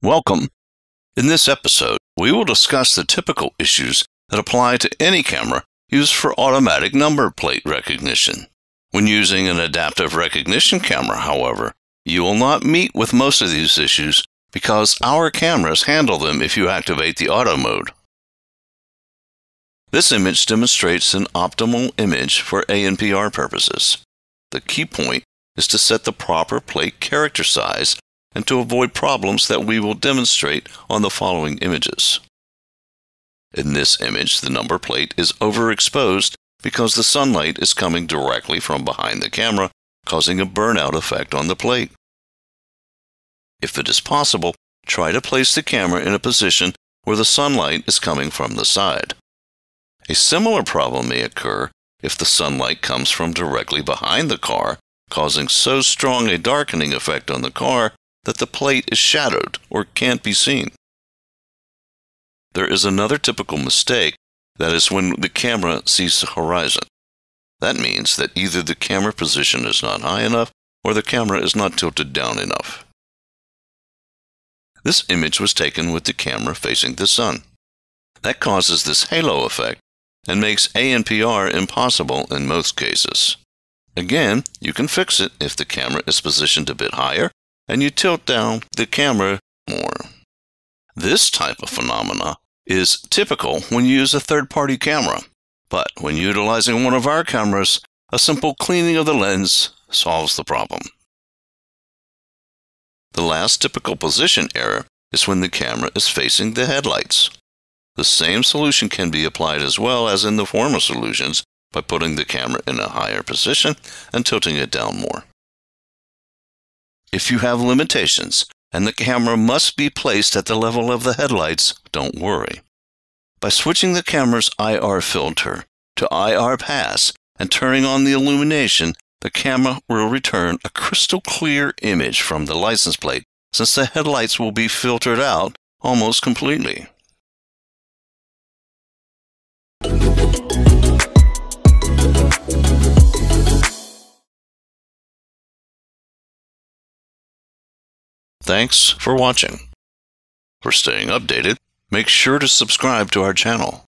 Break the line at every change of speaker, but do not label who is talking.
Welcome. In this episode, we will discuss the typical issues that apply to any camera used for automatic number plate recognition. When using an adaptive recognition camera, however, you will not meet with most of these issues because our cameras handle them if you activate the auto mode. This image demonstrates an optimal image for ANPR purposes. The key point is to set the proper plate character size and to avoid problems that we will demonstrate on the following images. In this image, the number plate is overexposed because the sunlight is coming directly from behind the camera, causing a burnout effect on the plate. If it is possible, try to place the camera in a position where the sunlight is coming from the side. A similar problem may occur if the sunlight comes from directly behind the car, causing so strong a darkening effect on the car that the plate is shadowed or can't be seen. There is another typical mistake, that is when the camera sees the horizon. That means that either the camera position is not high enough or the camera is not tilted down enough. This image was taken with the camera facing the sun. That causes this halo effect and makes ANPR impossible in most cases. Again, you can fix it if the camera is positioned a bit higher and you tilt down the camera more. This type of phenomena is typical when you use a third-party camera, but when utilizing one of our cameras, a simple cleaning of the lens solves the problem. The last typical position error is when the camera is facing the headlights. The same solution can be applied as well as in the former solutions by putting the camera in a higher position and tilting it down more. If you have limitations and the camera must be placed at the level of the headlights, don't worry. By switching the camera's IR filter to IR pass and turning on the illumination, the camera will return a crystal clear image from the license plate since the headlights will be filtered out almost completely. Thanks for watching. For staying updated, make sure to subscribe to our channel.